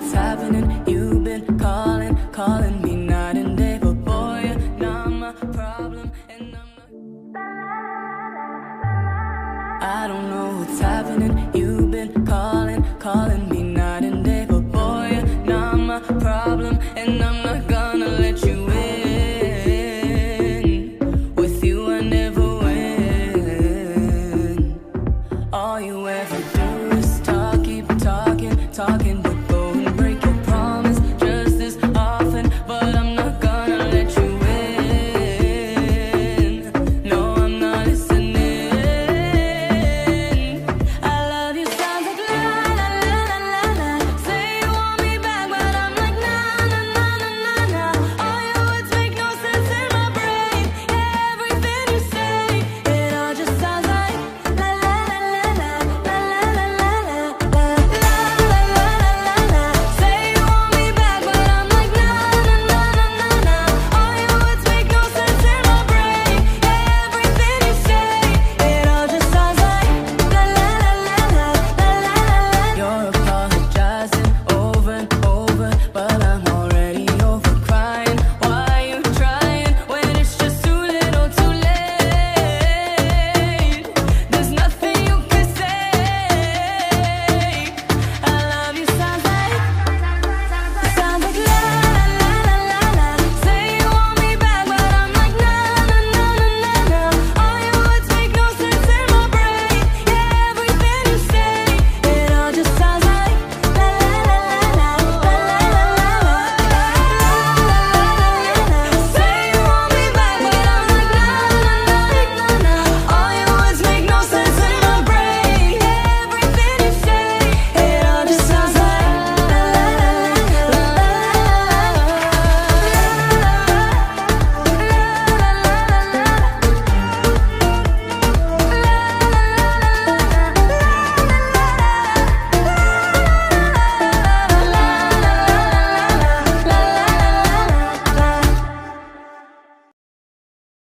what's happening. You've been calling, calling me night and day, but boy, you're not my problem, and I'm not. I don't know what's happening. You've been calling, calling me night and day, but boy, you're not my problem, and I'm not gonna let you in. With you, I never win. All you ever do.